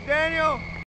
up, Daniel?